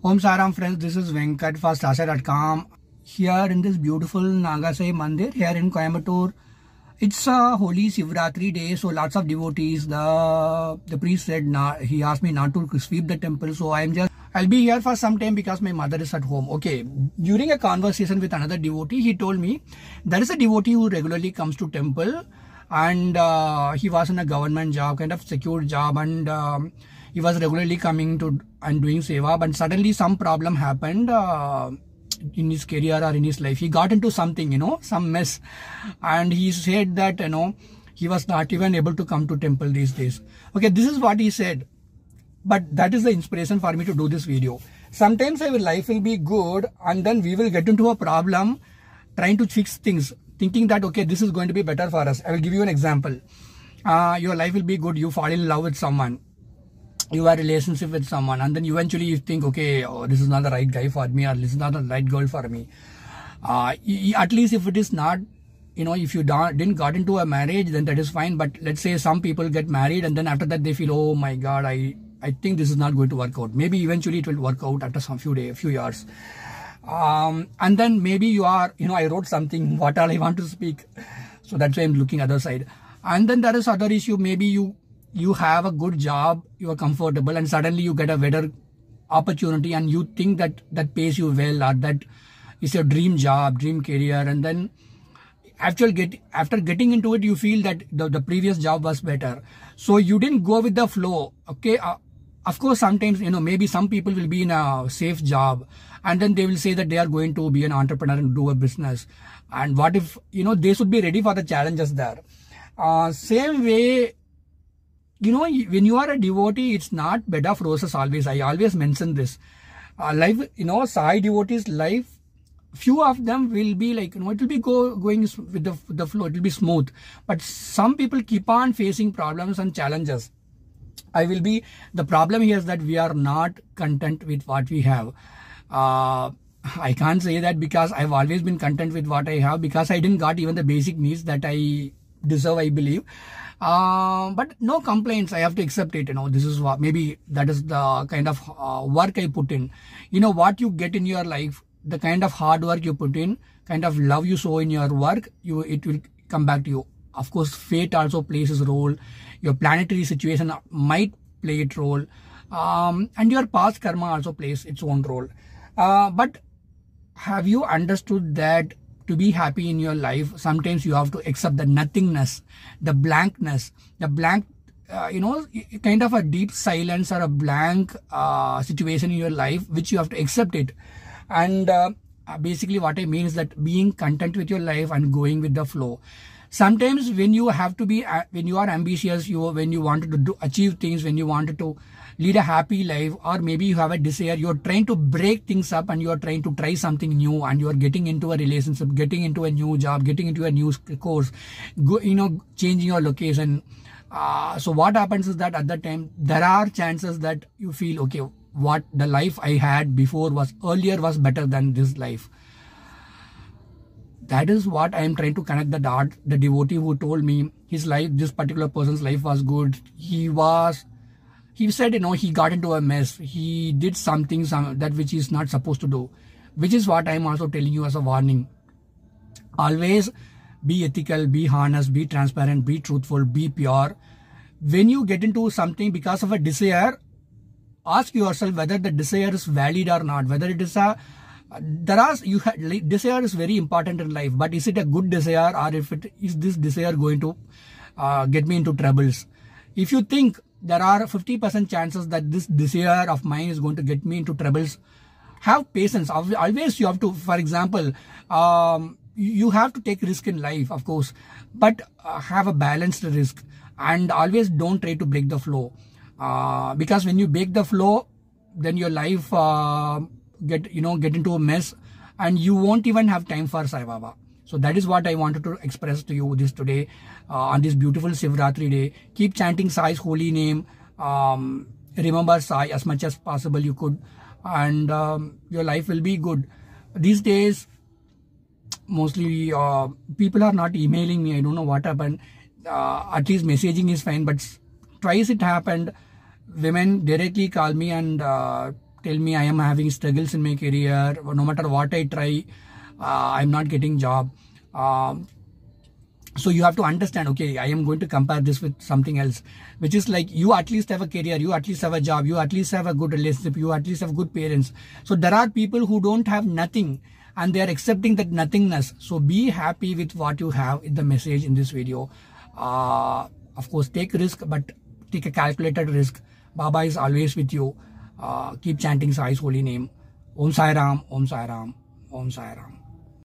Om Sai Ram friends, this is Venkat for StarSai.com. Here in this beautiful Nagasai Mandir here in Coimbatore, it's a holy Shivratri day, so lots of devotees. The the priest said not, he asked me not to sweep the temple, so I'm just I'll be here for some time because my mother is at home. Okay. During a conversation with another devotee, he told me there is a devotee who regularly comes to temple and uh, he was in a government job, kind of secure job and um, he was regularly coming to and doing seva but suddenly some problem happened uh, in his career or in his life. He got into something you know some mess. And he said that you know he was not even able to come to temple these days. Okay this is what he said. But that is the inspiration for me to do this video. Sometimes our life will be good and then we will get into a problem trying to fix things thinking that okay this is going to be better for us. I will give you an example. Uh, your life will be good. You fall in love with someone you have a relationship with someone and then eventually you think okay oh, this is not the right guy for me or this is not the right girl for me. Uh, at least if it is not you know if you didn't got into a marriage then that is fine. But let's say some people get married and then after that they feel oh my god i i think this is not going to work out. Maybe eventually it will work out after some few days few years. Um, and then maybe you are you know i wrote something what all i want to speak. So that's why i'm looking other side. And then there is other issue. Maybe you you have a good job, you are comfortable, and suddenly you get a better opportunity and you think that that pays you well or that is your dream job, dream career, and then actual get after getting into it, you feel that the, the previous job was better. So you didn't go with the flow. Okay. Uh, of course, sometimes, you know, maybe some people will be in a safe job and then they will say that they are going to be an entrepreneur and do a business. And what if, you know, they should be ready for the challenges there. Uh, same way, you know, when you are a devotee, it's not bed of roses always. I always mention this. Uh, life, you know, Sai devotees' life, few of them will be like, you know, it will be go, going with the, the flow, it will be smooth. But some people keep on facing problems and challenges. I will be, the problem here is that we are not content with what we have. Uh, I can't say that because I've always been content with what I have because I didn't got even the basic needs that I deserve, I believe. Uh, but no complaints. I have to accept it. You know, this is what maybe that is the kind of uh, work I put in. You know, what you get in your life, the kind of hard work you put in, kind of love you show in your work, you it will come back to you. Of course, fate also plays its role. Your planetary situation might play its role. Um, and your past karma also plays its own role. Uh, but have you understood that to be happy in your life, sometimes you have to accept the nothingness, the blankness, the blank, uh, you know, kind of a deep silence or a blank uh, situation in your life, which you have to accept it. And uh, basically what I mean is that being content with your life and going with the flow sometimes when you have to be uh, when you are ambitious you when you wanted to do achieve things when you wanted to lead a happy life or maybe you have a desire you're trying to break things up and you're trying to try something new and you're getting into a relationship getting into a new job getting into a new course go, you know changing your location uh, so what happens is that at that time there are chances that you feel okay what the life i had before was earlier was better than this life that is what I am trying to connect the dot. The devotee who told me his life, this particular person's life was good. He was, he said, you know, he got into a mess. He did something some, that which he's not supposed to do, which is what I'm also telling you as a warning. Always be ethical, be honest, be transparent, be truthful, be pure. When you get into something because of a desire, ask yourself whether the desire is valid or not, whether it is a there are you have, desire is very important in life but is it a good desire or if it is this desire going to uh, get me into troubles if you think there are 50% chances that this desire of mine is going to get me into troubles. Have patience. Always you have to for example um, you have to take risk in life of course but uh, have a balanced risk and always don't try to break the flow. Uh, because when you break the flow then your life uh, get you know get into a mess and you won't even have time for Sai Baba. So that is what I wanted to express to you this today uh, on this beautiful Shivratri day. Keep chanting Sai's holy name. Um, remember Sai as much as possible you could and um, your life will be good. These days, mostly uh, people are not emailing me. I don't know what happened. Uh, at least messaging is fine, but twice it happened. Women directly call me and uh, tell me I am having struggles in my career. No matter what I try, I'm not getting job. Um, so you have to understand okay i am going to compare this with something else which is like you at least have a career you at least have a job you at least have a good relationship you at least have good parents. So there are people who don't have nothing and they are accepting that nothingness. So be happy with what you have in the message in this video. Uh, of course take risk but take a calculated risk. Baba is always with you. Uh, keep chanting sai's holy name. Om sai ram om sai ram om sai ram